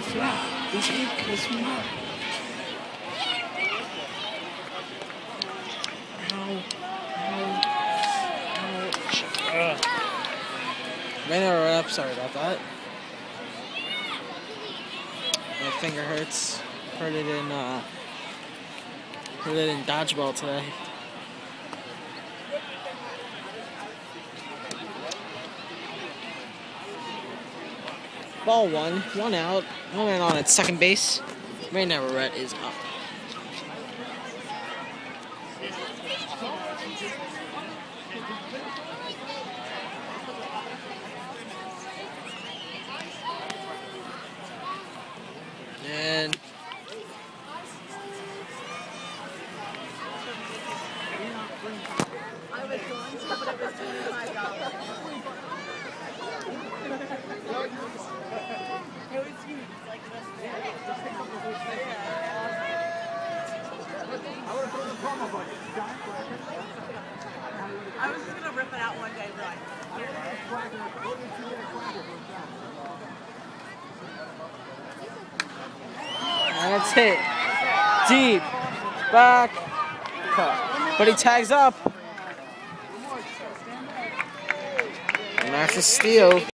Flap. This week, this. Ouch. Ugh. Sorry about that. My finger hurts. Heard it in, uh, heard it in dodgeball today. Ball one, one out, one man on at second base. Ray Navarrete is up. And I was going to, but it was twenty-five dollars. It was huge, like this. I was just gonna rip it out one day, right? that's it. Deep. Back. Cut. But he tags up. And that's a steal.